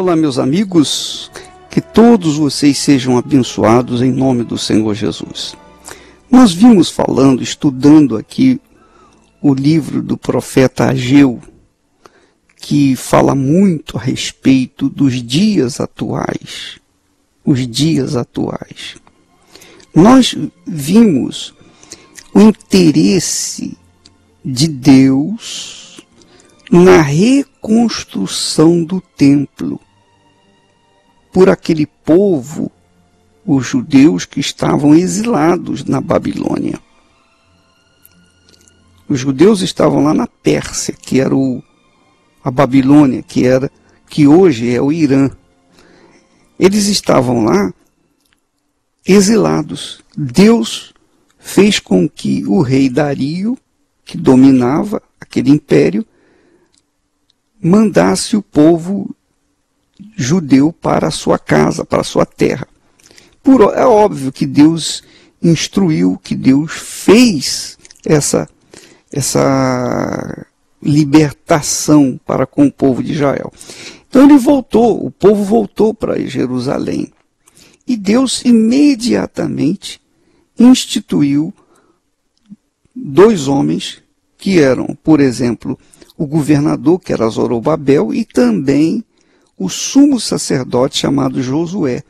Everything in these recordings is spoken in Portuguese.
Olá, meus amigos, que todos vocês sejam abençoados em nome do Senhor Jesus. Nós vimos falando, estudando aqui o livro do profeta Ageu, que fala muito a respeito dos dias atuais. Os dias atuais. Nós vimos o interesse de Deus na reconstrução do templo por aquele povo, os judeus que estavam exilados na Babilônia. Os judeus estavam lá na Pérsia, que era o, a Babilônia, que era que hoje é o Irã. Eles estavam lá exilados. Deus fez com que o rei Dario, que dominava aquele império, mandasse o povo judeu para a sua casa, para a sua terra. Por, é óbvio que Deus instruiu, que Deus fez essa, essa libertação para com o povo de Israel. Então ele voltou, o povo voltou para Jerusalém. E Deus imediatamente instituiu dois homens que eram, por exemplo, o governador, que era Zorobabel, e também o sumo sacerdote chamado Josué,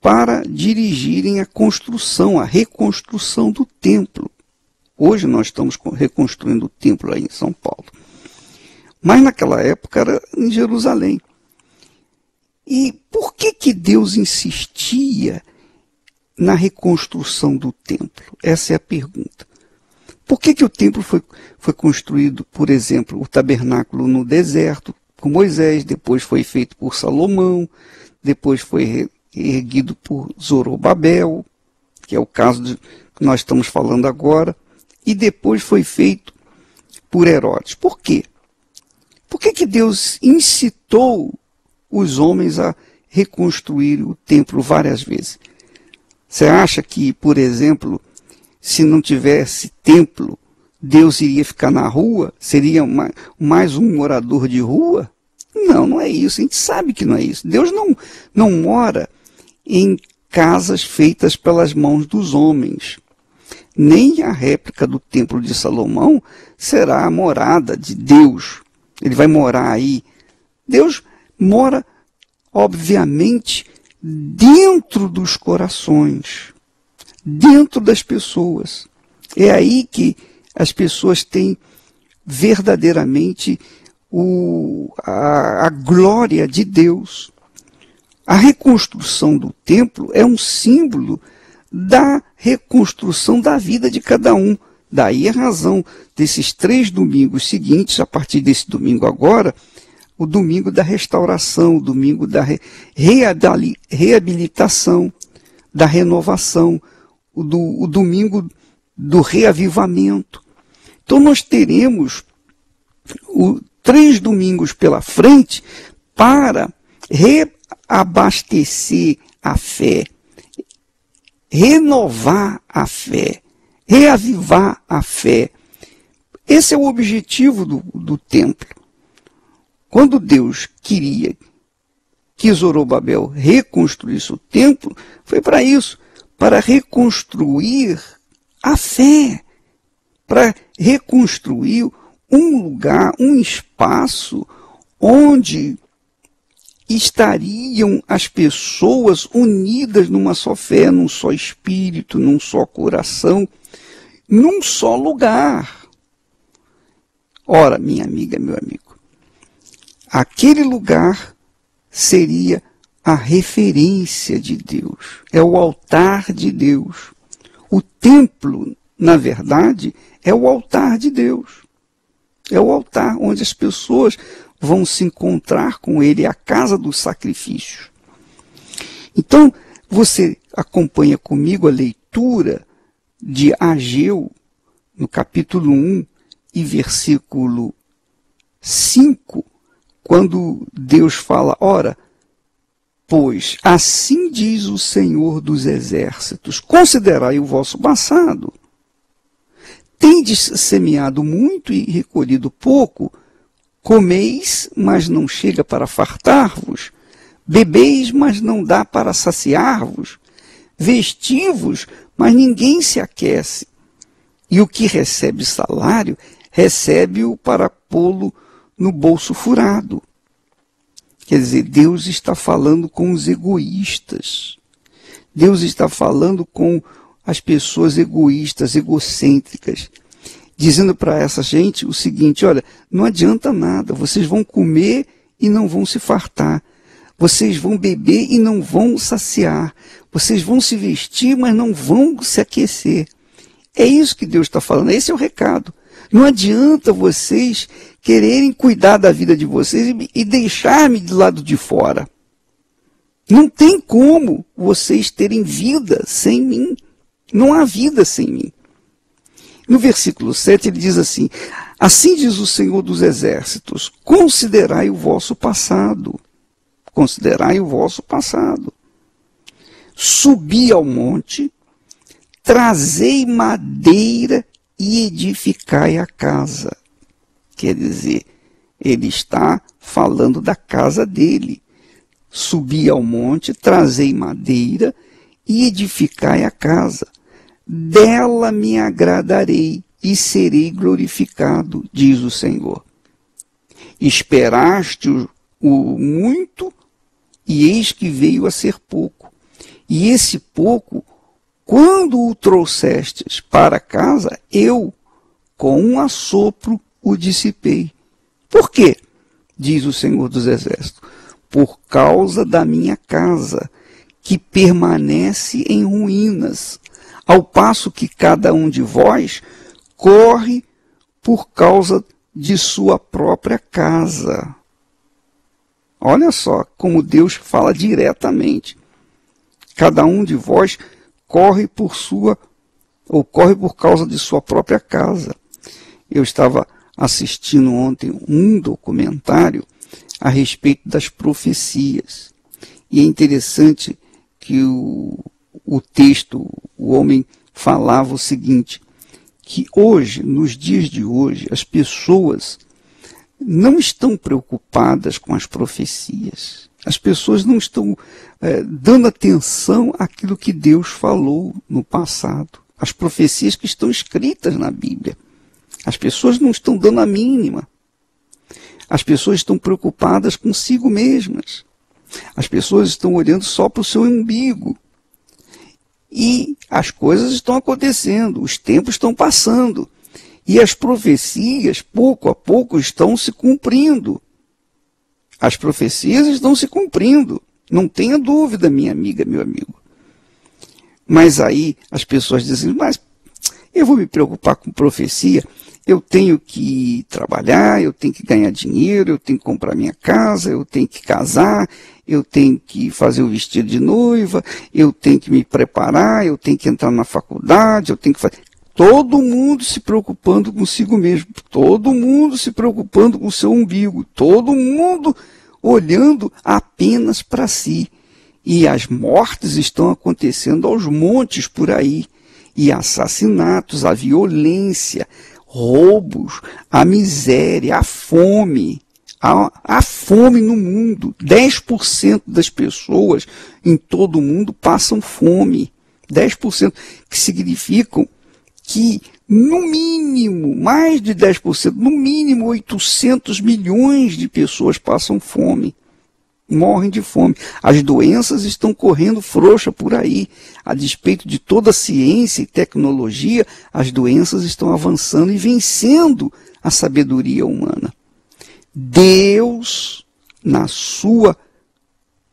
para dirigirem a construção, a reconstrução do templo. Hoje nós estamos reconstruindo o templo aí em São Paulo. Mas naquela época era em Jerusalém. E por que que Deus insistia na reconstrução do templo? Essa é a pergunta. Por que, que o templo foi, foi construído, por exemplo, o tabernáculo no deserto, com Moisés, depois foi feito por Salomão, depois foi erguido por Zorobabel, que é o caso de, que nós estamos falando agora, e depois foi feito por Herodes. Por quê? Por que, que Deus incitou os homens a reconstruir o templo várias vezes? Você acha que, por exemplo, se não tivesse templo, Deus iria ficar na rua? Seria mais um morador de rua? Não, não é isso. A gente sabe que não é isso. Deus não, não mora em casas feitas pelas mãos dos homens. Nem a réplica do templo de Salomão será a morada de Deus. Ele vai morar aí. Deus mora, obviamente, dentro dos corações, dentro das pessoas. É aí que as pessoas têm verdadeiramente o, a, a glória de Deus. A reconstrução do templo é um símbolo da reconstrução da vida de cada um. Daí a razão desses três domingos seguintes, a partir desse domingo agora, o domingo da restauração, o domingo da reabilitação, da renovação, o, do, o domingo do reavivamento. Então nós teremos o, três domingos pela frente para reabastecer a fé, renovar a fé, reavivar a fé. Esse é o objetivo do, do templo. Quando Deus queria que Zorobabel reconstruísse o templo, foi para isso, para reconstruir a fé para reconstruir um lugar, um espaço onde estariam as pessoas unidas numa só fé, num só espírito, num só coração, num só lugar. Ora, minha amiga, meu amigo, aquele lugar seria a referência de Deus, é o altar de Deus. O templo, na verdade, é o altar de Deus. É o altar onde as pessoas vão se encontrar com Ele, é a casa dos sacrifícios. Então, você acompanha comigo a leitura de Ageu, no capítulo 1 e versículo 5, quando Deus fala: Ora, pois assim diz o Senhor dos Exércitos: considerai o vosso passado Tendes semeado muito e recolhido pouco, comeis, mas não chega para fartar-vos, Bebeis, mas não dá para saciar-vos. Vestivos, mas ninguém se aquece. E o que recebe salário, recebe-o para pô-lo no bolso furado. Quer dizer, Deus está falando com os egoístas. Deus está falando com as pessoas egoístas, egocêntricas, dizendo para essa gente o seguinte: olha, não adianta nada, vocês vão comer e não vão se fartar. Vocês vão beber e não vão saciar. Vocês vão se vestir, mas não vão se aquecer. É isso que Deus está falando. Esse é o recado. Não adianta vocês quererem cuidar da vida de vocês e deixar-me do lado de fora. Não tem como vocês terem vida sem mim. Não há vida sem mim. No versículo 7 ele diz assim: Assim diz o Senhor dos Exércitos: Considerai o vosso passado. Considerai o vosso passado. Subi ao monte, trazei madeira e edificai a casa. Quer dizer, ele está falando da casa dele. Subi ao monte, trazei madeira e edificai a casa. Dela me agradarei e serei glorificado, diz o Senhor. Esperaste o, o muito, e eis que veio a ser pouco. E esse pouco, quando o trouxestes para casa, eu, com um assopro, o dissipei. Por quê? Diz o Senhor dos Exércitos. Por causa da minha casa, que permanece em ruínas, ao passo que cada um de vós corre por causa de sua própria casa. Olha só como Deus fala diretamente. Cada um de vós corre por sua ou corre por causa de sua própria casa. Eu estava assistindo ontem um documentário a respeito das profecias. E é interessante que o, o texto, o homem falava o seguinte: que hoje, nos dias de hoje, as pessoas não estão preocupadas com as profecias. As pessoas não estão é, dando atenção àquilo que Deus falou no passado, as profecias que estão escritas na Bíblia. As pessoas não estão dando a mínima. As pessoas estão preocupadas consigo mesmas. As pessoas estão olhando só para o seu umbigo. E as coisas estão acontecendo, os tempos estão passando. E as profecias, pouco a pouco, estão se cumprindo. As profecias estão se cumprindo. Não tenha dúvida, minha amiga, meu amigo. Mas aí as pessoas dizem, mas eu vou me preocupar com profecia eu tenho que trabalhar, eu tenho que ganhar dinheiro, eu tenho que comprar minha casa, eu tenho que casar, eu tenho que fazer o vestido de noiva, eu tenho que me preparar, eu tenho que entrar na faculdade, eu tenho que fazer. Todo mundo se preocupando consigo mesmo, todo mundo se preocupando com o seu umbigo, todo mundo olhando apenas para si. E as mortes estão acontecendo aos montes por aí. E assassinatos, a violência, roubos, a miséria, a fome. A, a fome no mundo. 10% das pessoas em todo o mundo passam fome. 10%, que significam que, no mínimo, mais de 10%, no mínimo 800 milhões de pessoas passam fome morrem de fome. As doenças estão correndo frouxa por aí. A despeito de toda a ciência e tecnologia, as doenças estão avançando e vencendo a sabedoria humana. Deus, na sua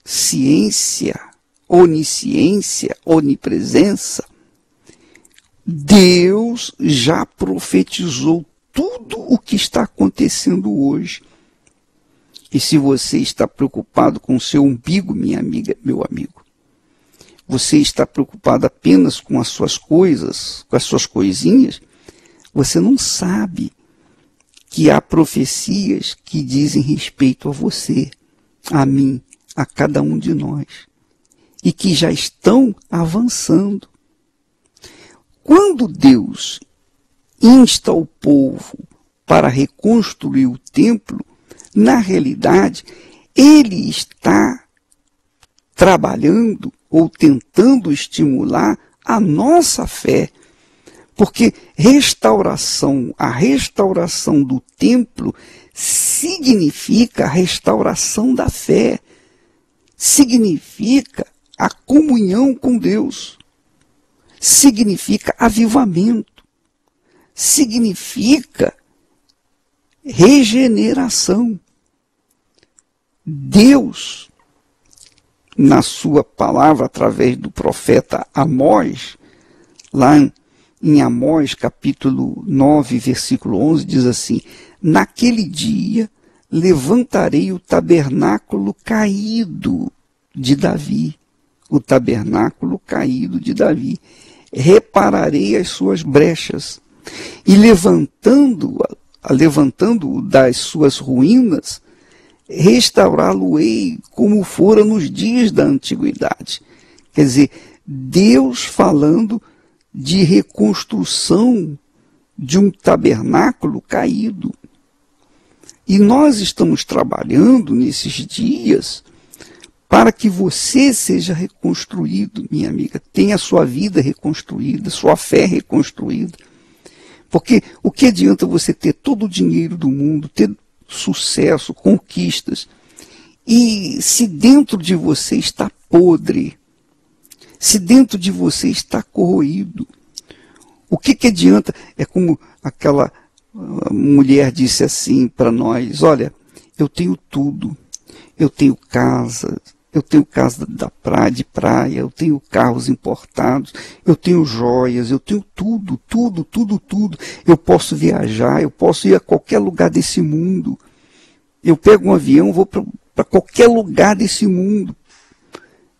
ciência, onisciência, onipresença, Deus já profetizou tudo o que está acontecendo hoje. E se você está preocupado com o seu umbigo, minha amiga, meu amigo, você está preocupado apenas com as suas coisas, com as suas coisinhas, você não sabe que há profecias que dizem respeito a você, a mim, a cada um de nós, e que já estão avançando. Quando Deus insta o povo para reconstruir o templo, na realidade, ele está trabalhando ou tentando estimular a nossa fé. Porque restauração, a restauração do templo significa a restauração da fé, significa a comunhão com Deus, significa avivamento, significa regeneração. Deus, na sua palavra, através do profeta Amós, lá em, em Amós, capítulo 9, versículo 11, diz assim: Naquele dia levantarei o tabernáculo caído de Davi, o tabernáculo caído de Davi. Repararei as suas brechas e levantando, levantando das suas ruínas, restaurá-lo-ei como fora nos dias da antiguidade. Quer dizer, Deus falando de reconstrução de um tabernáculo caído. E nós estamos trabalhando nesses dias para que você seja reconstruído, minha amiga. Tenha sua vida reconstruída, sua fé reconstruída. Porque o que adianta você ter todo o dinheiro do mundo, ter sucesso, conquistas. E se dentro de você está podre, se dentro de você está corroído, o que, que adianta? É como aquela ah, mulher disse assim para nós: Olha, eu tenho tudo, eu tenho casa, eu tenho casa da praia, de praia, eu tenho carros importados, eu tenho joias, eu tenho tudo, tudo, tudo, tudo. Eu posso viajar, eu posso ir a qualquer lugar desse mundo. Eu pego um avião, vou para qualquer lugar desse mundo.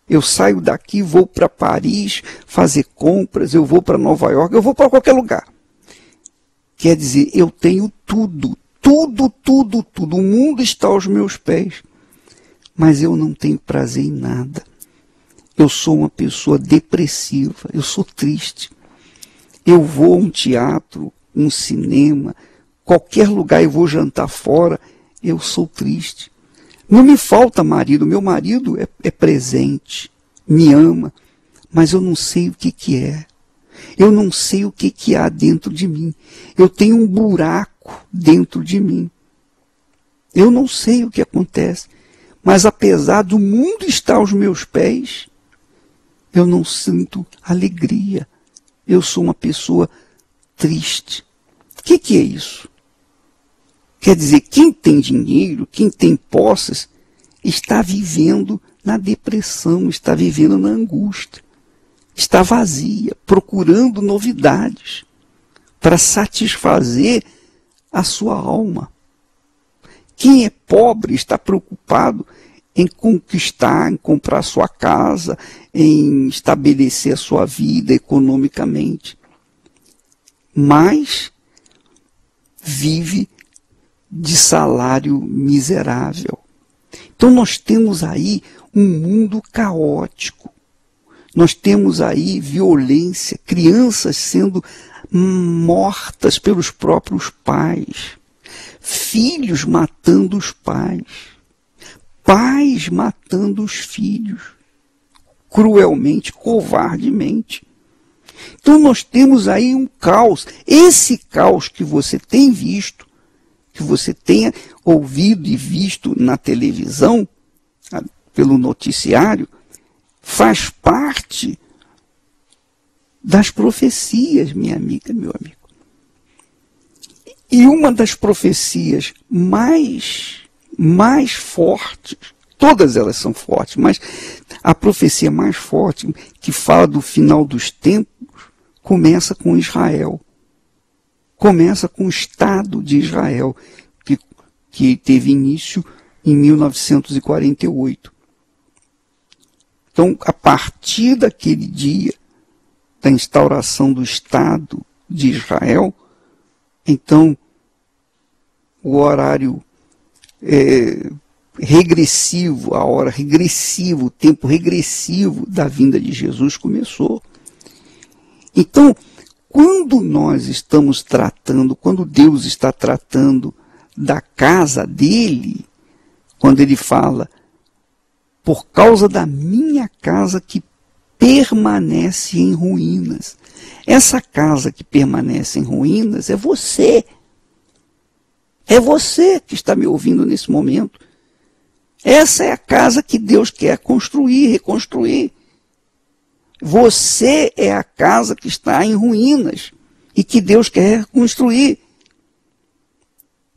Eu saio daqui, vou para Paris fazer compras, eu vou para Nova York, eu vou para qualquer lugar. Quer dizer, eu tenho tudo, tudo, tudo, tudo. O mundo está aos meus pés mas eu não tenho prazer em nada. Eu sou uma pessoa depressiva, eu sou triste. Eu vou a um teatro, um cinema, qualquer lugar eu vou jantar fora, eu sou triste. Não me falta marido, meu marido é, é presente, me ama, mas eu não sei o que, que é. Eu não sei o que, que há dentro de mim. Eu tenho um buraco dentro de mim. Eu não sei o que acontece. Mas apesar do mundo estar aos meus pés, eu não sinto alegria. Eu sou uma pessoa triste. O que, que é isso? Quer dizer, quem tem dinheiro, quem tem posses, está vivendo na depressão, está vivendo na angústia, está vazia, procurando novidades para satisfazer a sua alma. Quem é pobre está preocupado em conquistar, em comprar sua casa, em estabelecer a sua vida economicamente. Mas vive de salário miserável. Então nós temos aí um mundo caótico. Nós temos aí violência, crianças sendo mortas pelos próprios pais filhos matando os pais, pais matando os filhos, cruelmente, covardemente. Então nós temos aí um caos. Esse caos que você tem visto, que você tenha ouvido e visto na televisão, pelo noticiário, faz parte das profecias, minha amiga, meu amigo. E uma das profecias mais, mais fortes, todas elas são fortes, mas a profecia mais forte, que fala do final dos tempos, começa com Israel. Começa com o Estado de Israel, que, que teve início em 1948. Então, a partir daquele dia da instauração do Estado de Israel, então, o horário é, regressivo, a hora regressiva, o tempo regressivo da vinda de Jesus começou. Então, quando nós estamos tratando, quando Deus está tratando da casa dele, quando ele fala por causa da minha casa que permanece em ruínas. Essa casa que permanece em ruínas é você. É você que está me ouvindo nesse momento. Essa é a casa que Deus quer construir, reconstruir. Você é a casa que está em ruínas e que Deus quer construir.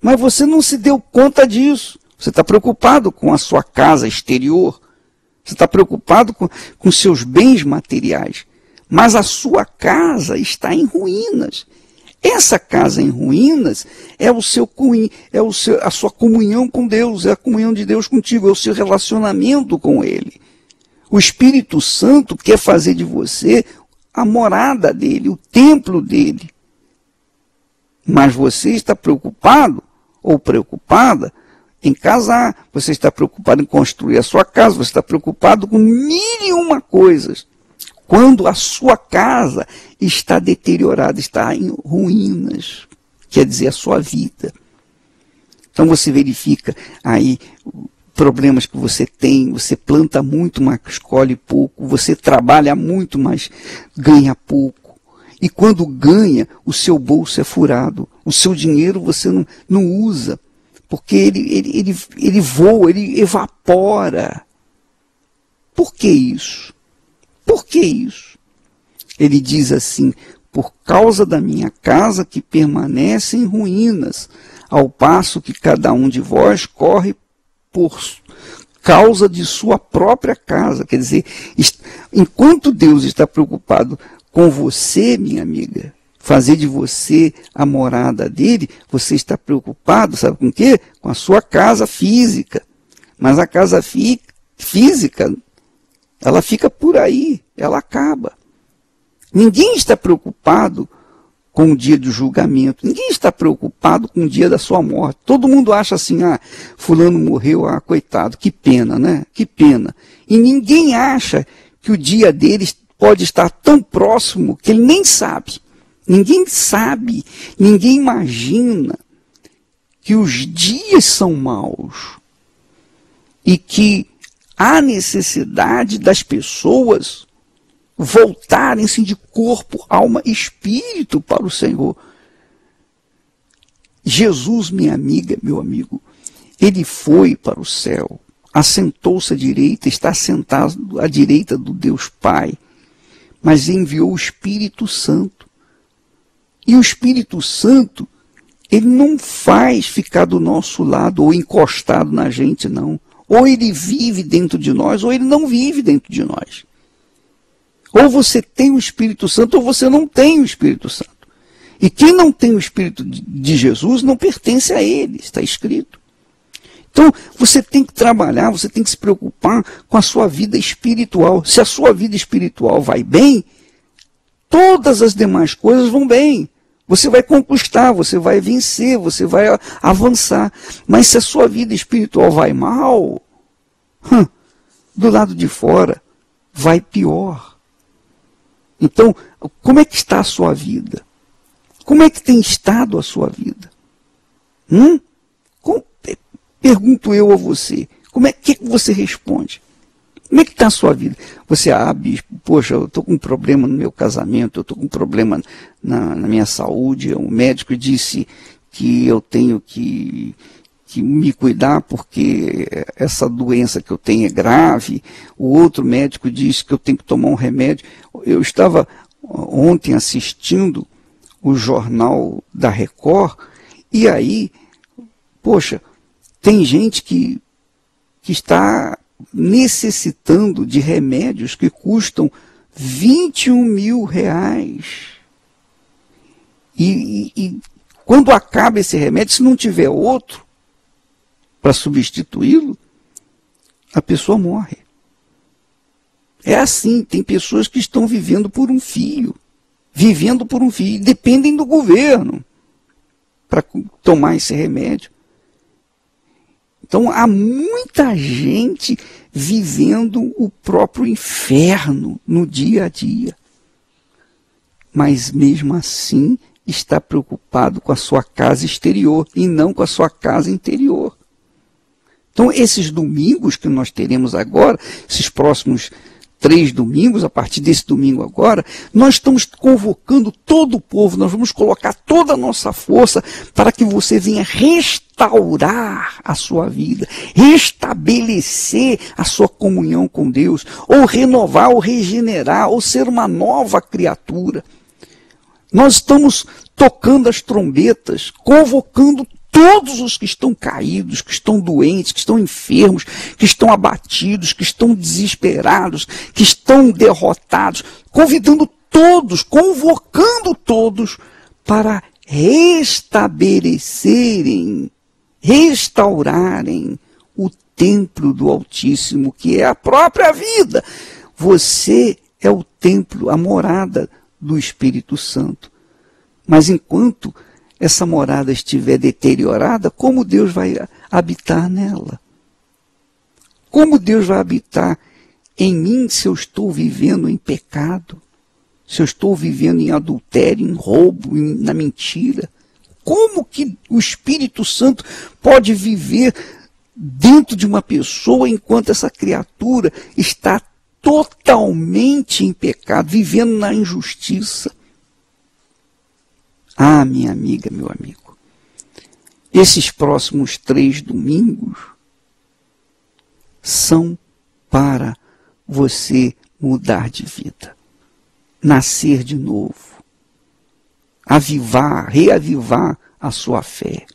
Mas você não se deu conta disso. Você está preocupado com a sua casa exterior. Você está preocupado com, com seus bens materiais. Mas a sua casa está em ruínas. Essa casa em ruínas é o seu é o seu, a sua comunhão com Deus, é a comunhão de Deus contigo, é o seu relacionamento com Ele. O Espírito Santo quer fazer de você a morada dele, o templo dele. Mas você está preocupado ou preocupada em casar, você está preocupado em construir a sua casa, você está preocupado com mil e uma coisas. Quando a sua casa está deteriorada, está em ruínas, quer dizer, a sua vida. Então você verifica aí problemas que você tem, você planta muito, mas escolhe pouco, você trabalha muito, mas ganha pouco. E quando ganha, o seu bolso é furado, o seu dinheiro você não, não usa, porque ele, ele, ele, ele voa, ele evapora. Por que isso? Por que isso? Ele diz assim: por causa da minha casa que permanece em ruínas, ao passo que cada um de vós corre por causa de sua própria casa. Quer dizer, enquanto Deus está preocupado com você, minha amiga, fazer de você a morada dele, você está preocupado, sabe com o quê? Com a sua casa física. Mas a casa fí física, ela fica por aí, ela acaba. Ninguém está preocupado com o dia do julgamento. Ninguém está preocupado com o dia da sua morte. Todo mundo acha assim, ah, fulano morreu, ah, coitado, que pena, né? Que pena. E ninguém acha que o dia deles pode estar tão próximo que ele nem sabe. Ninguém sabe, ninguém imagina que os dias são maus e que há necessidade das pessoas voltarem-se de corpo, alma e espírito para o Senhor. Jesus, minha amiga, meu amigo, ele foi para o céu, assentou-se à direita, está sentado à direita do Deus Pai, mas enviou o Espírito Santo. E o Espírito Santo, ele não faz ficar do nosso lado ou encostado na gente, não. Ou ele vive dentro de nós, ou ele não vive dentro de nós. Ou você tem o Espírito Santo ou você não tem o Espírito Santo. E quem não tem o Espírito de Jesus não pertence a ele, está escrito. Então, você tem que trabalhar, você tem que se preocupar com a sua vida espiritual. Se a sua vida espiritual vai bem, todas as demais coisas vão bem. Você vai conquistar, você vai vencer, você vai avançar. Mas se a sua vida espiritual vai mal, do lado de fora, vai pior. Então, como é que está a sua vida? Como é que tem estado a sua vida? Hum? Como, pergunto eu a você. Como é que, você responde? Como é que está a sua vida? Você, ah, bispo, poxa, eu estou com um problema no meu casamento, eu estou com um problema na, na minha saúde. O médico disse que eu tenho que que me cuidar porque essa doença que eu tenho é grave. O outro médico disse que eu tenho que tomar um remédio. Eu estava ontem assistindo o jornal da Record e aí, poxa, tem gente que, que está necessitando de remédios que custam 21 mil reais. E, e, e quando acaba esse remédio, se não tiver outro, para substituí-lo, a pessoa morre. É assim, tem pessoas que estão vivendo por um fio, vivendo por um fio, dependem do governo para tomar esse remédio. Então há muita gente vivendo o próprio inferno no dia a dia. Mas mesmo assim está preocupado com a sua casa exterior e não com a sua casa interior. Então, esses domingos que nós teremos agora, esses próximos três domingos, a partir desse domingo agora, nós estamos convocando todo o povo, nós vamos colocar toda a nossa força para que você venha restaurar a sua vida, restabelecer a sua comunhão com Deus, ou renovar, ou regenerar, ou ser uma nova criatura. Nós estamos tocando as trombetas, convocando todos os que estão caídos, que estão doentes, que estão enfermos, que estão abatidos, que estão desesperados, que estão derrotados, convidando todos, convocando todos para restabelecerem, restaurarem o templo do Altíssimo, que é a própria vida. Você é o templo, a morada do Espírito Santo. Mas enquanto essa morada estiver deteriorada, como Deus vai habitar nela? Como Deus vai habitar em mim se eu estou vivendo em pecado? Se eu estou vivendo em adultério, em roubo, em, na mentira? Como que o Espírito Santo pode viver dentro de uma pessoa enquanto essa criatura está totalmente em pecado, vivendo na injustiça? Ah, minha amiga, meu amigo, esses próximos três domingos são para você mudar de vida, nascer de novo, avivar, reavivar a sua fé.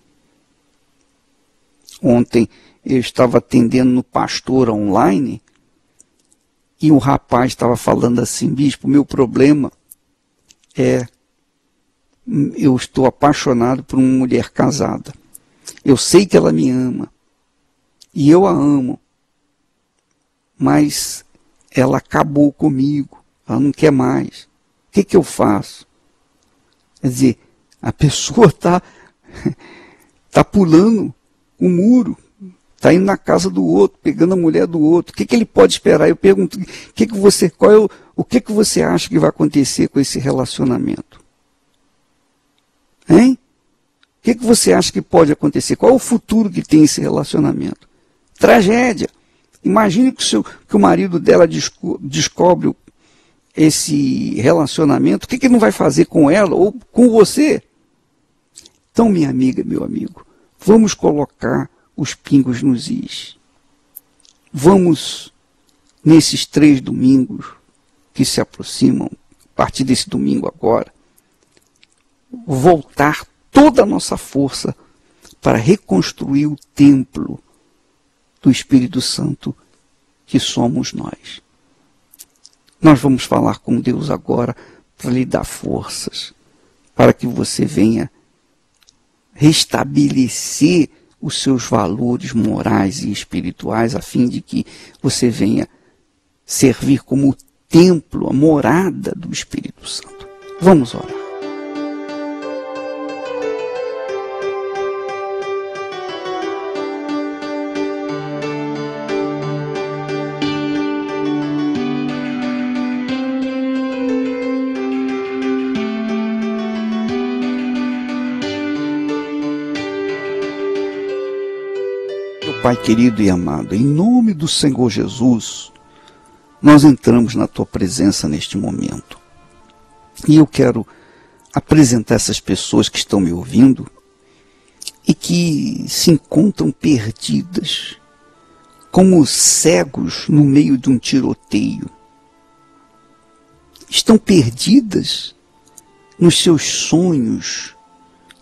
Ontem eu estava atendendo no pastor online e o rapaz estava falando assim, bispo, meu problema é eu estou apaixonado por uma mulher casada. Eu sei que ela me ama. E eu a amo. Mas ela acabou comigo. Ela não quer mais. O que, que eu faço? Quer dizer, a pessoa está tá pulando o muro, está indo na casa do outro, pegando a mulher do outro. O que, que ele pode esperar? Eu pergunto, que, que você, qual é o, o que, que você acha que vai acontecer com esse relacionamento? Hein? O que, que você acha que pode acontecer? Qual é o futuro que tem esse relacionamento? Tragédia. Imagine que o, seu, que o marido dela desco, descobre esse relacionamento, o que, que ele não vai fazer com ela ou com você? Então, minha amiga, meu amigo, vamos colocar os pingos nos is. Vamos, nesses três domingos que se aproximam, a partir desse domingo agora, voltar toda a nossa força para reconstruir o templo do Espírito Santo que somos nós. Nós vamos falar com Deus agora para lhe dar forças, para que você venha restabelecer os seus valores morais e espirituais, a fim de que você venha servir como templo, a morada do Espírito Santo. Vamos orar. Pai querido e amado, em nome do Senhor Jesus, nós entramos na tua presença neste momento. E eu quero apresentar essas pessoas que estão me ouvindo e que se encontram perdidas, como cegos no meio de um tiroteio. Estão perdidas nos seus sonhos,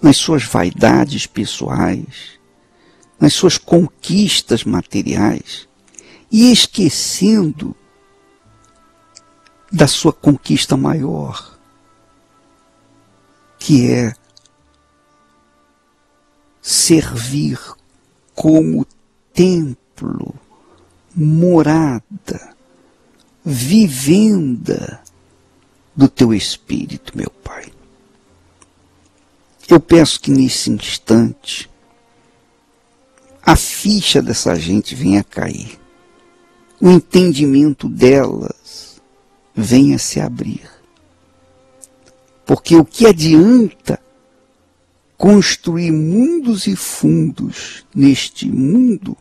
nas suas vaidades pessoais nas suas conquistas materiais e esquecendo da sua conquista maior, que é servir como templo, morada, vivenda do teu espírito, meu Pai. Eu peço que nesse instante a ficha dessa gente venha a cair, o entendimento delas venha a se abrir. Porque o que adianta construir mundos e fundos neste mundo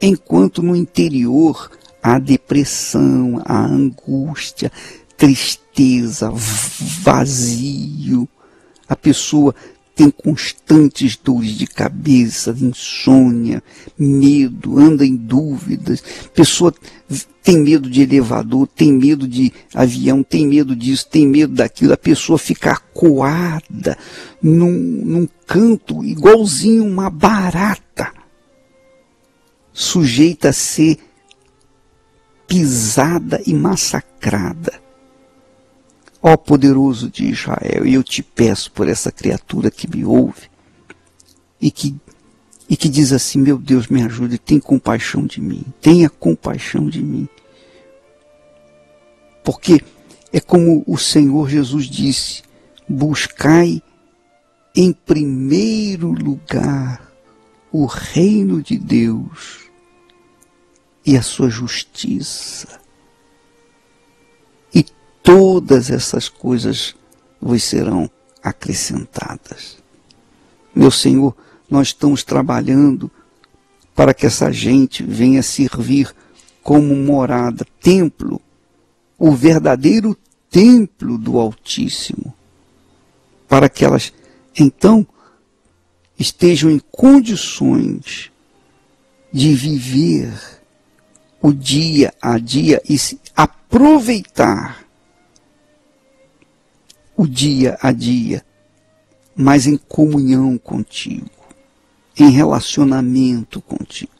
enquanto no interior há depressão, há angústia, tristeza, vazio. A pessoa tem constantes dores de cabeça, insônia, medo, anda em dúvidas. Pessoa tem medo de elevador, tem medo de avião, tem medo disso, tem medo daquilo. A pessoa fica acuada num, num canto igualzinho uma barata, sujeita a ser pisada e massacrada. Ó poderoso de Israel, eu te peço por essa criatura que me ouve e que, e que diz assim: Meu Deus, me ajude, tem compaixão de mim, tenha compaixão de mim. Porque é como o Senhor Jesus disse: buscai em primeiro lugar o reino de Deus e a sua justiça todas essas coisas vos serão acrescentadas. Meu Senhor, nós estamos trabalhando para que essa gente venha servir como morada, templo, o verdadeiro templo do Altíssimo, para que elas então estejam em condições de viver o dia a dia e aproveitar o dia a dia, mas em comunhão contigo, em relacionamento contigo.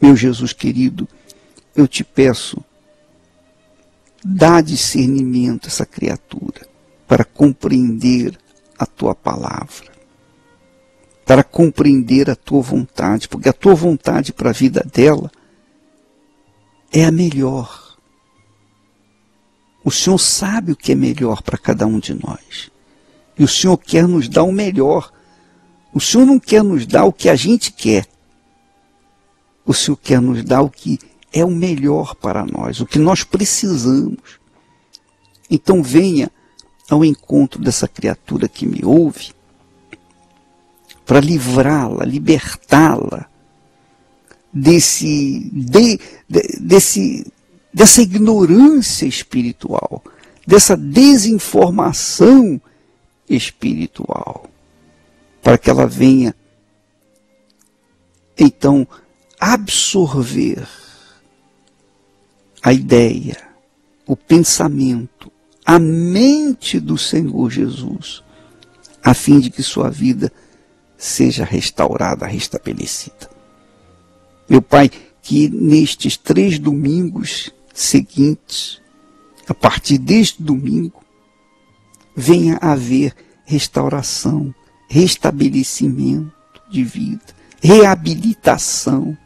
Meu Jesus querido, eu te peço, dá discernimento a essa criatura para compreender a tua palavra, para compreender a tua vontade, porque a tua vontade para a vida dela é a melhor. O Senhor sabe o que é melhor para cada um de nós. E o Senhor quer nos dar o melhor. O Senhor não quer nos dar o que a gente quer. O Senhor quer nos dar o que é o melhor para nós, o que nós precisamos. Então venha ao encontro dessa criatura que me ouve para livrá-la, libertá-la desse, de, de, desse dessa ignorância espiritual, dessa desinformação espiritual, para que ela venha então absorver a ideia, o pensamento, a mente do Senhor Jesus, a fim de que sua vida seja restaurada, restabelecida. Meu Pai, que nestes três domingos seguintes, a partir deste domingo, venha haver restauração, restabelecimento de vida, reabilitação,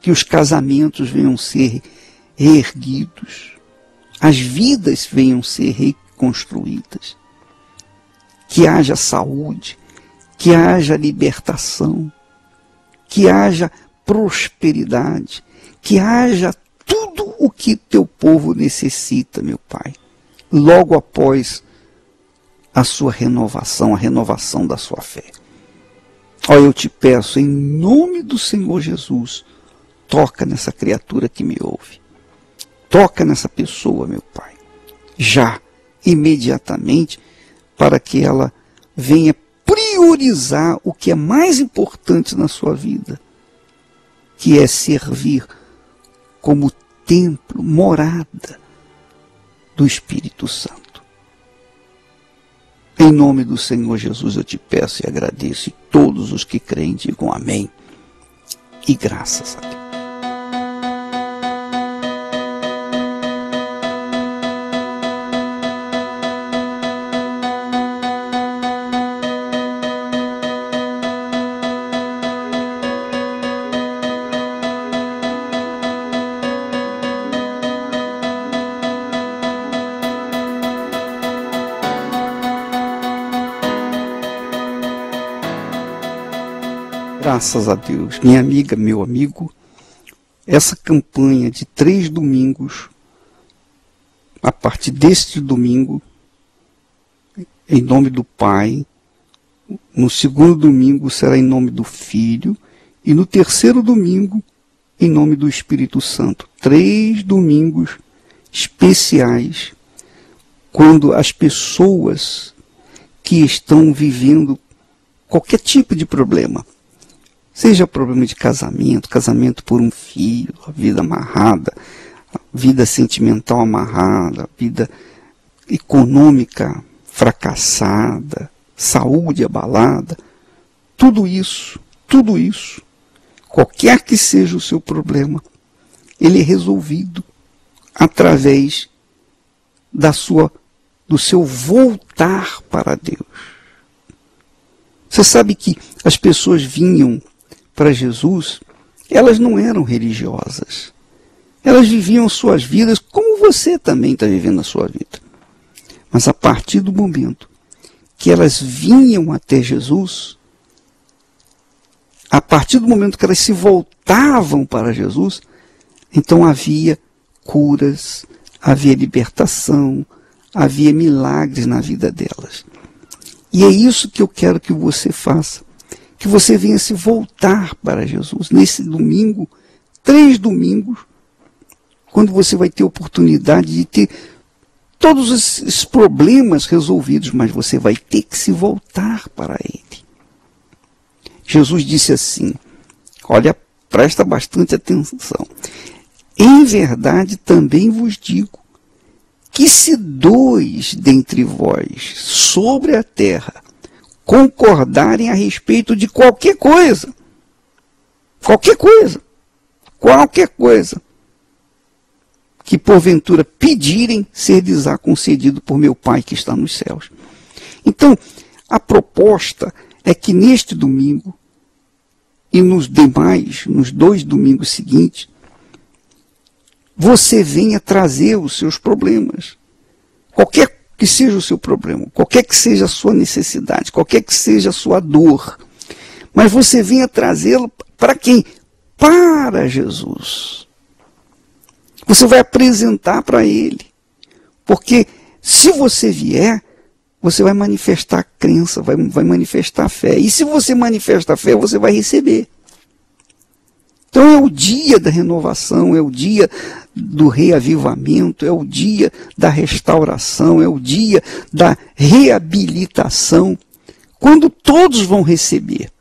que os casamentos venham ser reerguidos, as vidas venham ser reconstruídas, que haja saúde, que haja libertação, que haja prosperidade, que haja o que teu povo necessita, meu Pai, logo após a sua renovação, a renovação da sua fé. Ó, eu te peço, em nome do Senhor Jesus, toca nessa criatura que me ouve. Toca nessa pessoa, meu Pai. Já, imediatamente, para que ela venha priorizar o que é mais importante na sua vida, que é servir como templo, morada do Espírito Santo. Em nome do Senhor Jesus eu te peço e agradeço, e todos os que creem digam amém. E graças a Deus. Graças a Deus, minha amiga, meu amigo, essa campanha de três domingos, a partir deste domingo, em nome do Pai, no segundo domingo será em nome do Filho, e no terceiro domingo, em nome do Espírito Santo. Três domingos especiais, quando as pessoas que estão vivendo qualquer tipo de problema, seja problema de casamento, casamento por um filho, a vida amarrada, a vida sentimental amarrada, a vida econômica fracassada, saúde abalada, tudo isso, tudo isso, qualquer que seja o seu problema, ele é resolvido através da sua do seu voltar para Deus. Você sabe que as pessoas vinham para Jesus, elas não eram religiosas. Elas viviam suas vidas como você também está vivendo a sua vida. Mas a partir do momento que elas vinham até Jesus, a partir do momento que elas se voltavam para Jesus, então havia curas, havia libertação, havia milagres na vida delas. E é isso que eu quero que você faça. Que você venha se voltar para Jesus. Nesse domingo, três domingos, quando você vai ter oportunidade de ter todos esses problemas resolvidos, mas você vai ter que se voltar para Ele. Jesus disse assim: olha, presta bastante atenção. Em verdade também vos digo que se dois dentre vós sobre a terra concordarem a respeito de qualquer coisa, qualquer coisa, qualquer coisa, que porventura pedirem, ser-lhes-á concedido por meu Pai que está nos céus. Então, a proposta é que neste domingo e nos demais, nos dois domingos seguintes, você venha trazer os seus problemas. Qualquer que seja o seu problema, qualquer que seja a sua necessidade, qualquer que seja a sua dor, mas você venha trazê-lo para quem? Para Jesus. Você vai apresentar para ele. Porque se você vier, você vai manifestar crença, vai, vai manifestar fé. E se você manifesta fé, você vai receber. Então é o dia da renovação, é o dia do reavivamento, é o dia da restauração, é o dia da reabilitação. Quando todos vão receber.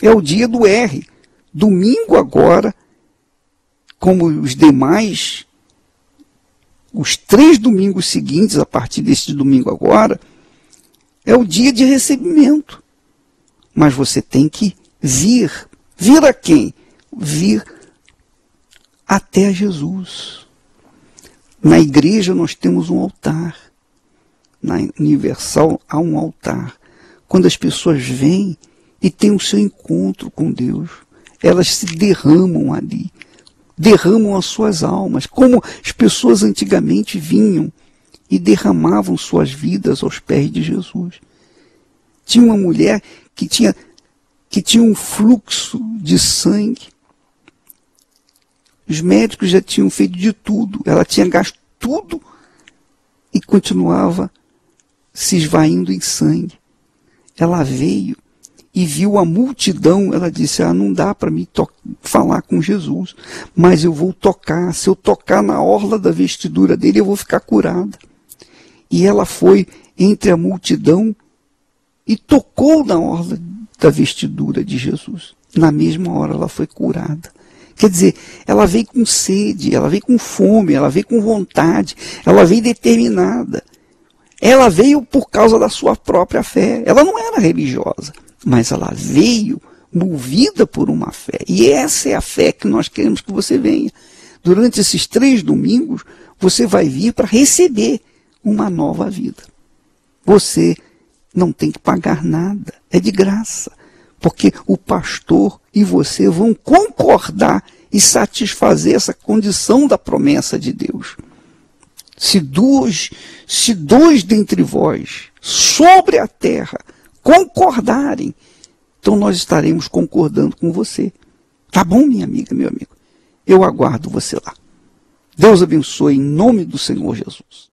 É o dia do R. Domingo agora como os demais, os três domingos seguintes, a partir deste domingo agora, é o dia de recebimento. Mas você tem que vir. Vir a quem? Vir até Jesus. Na igreja nós temos um altar. Na Universal há um altar. Quando as pessoas vêm e têm o seu encontro com Deus, elas se derramam ali derramam as suas almas, como as pessoas antigamente vinham e derramavam suas vidas aos pés de Jesus. Tinha uma mulher que tinha, que tinha um fluxo de sangue. Os médicos já tinham feito de tudo, ela tinha gasto tudo e continuava se esvaindo em sangue. Ela veio e viu a multidão, ela disse: Ah, não dá para me falar com Jesus, mas eu vou tocar. Se eu tocar na orla da vestidura dele, eu vou ficar curada. E ela foi entre a multidão e tocou na orla da vestidura de Jesus. Na mesma hora ela foi curada. Quer dizer, ela veio com sede, ela veio com fome, ela veio com vontade, ela veio determinada. Ela veio por causa da sua própria fé. Ela não era religiosa mas ela veio movida por uma fé. E essa é a fé que nós queremos que você venha. Durante esses três domingos, você vai vir para receber uma nova vida. Você não tem que pagar nada, é de graça. Porque o pastor e você vão concordar e satisfazer essa condição da promessa de Deus. Se dois, se dois dentre vós sobre a terra concordarem, então nós estaremos concordando com você. Tá bom, minha amiga, meu amigo? Eu aguardo você lá. Deus abençoe em nome do Senhor Jesus.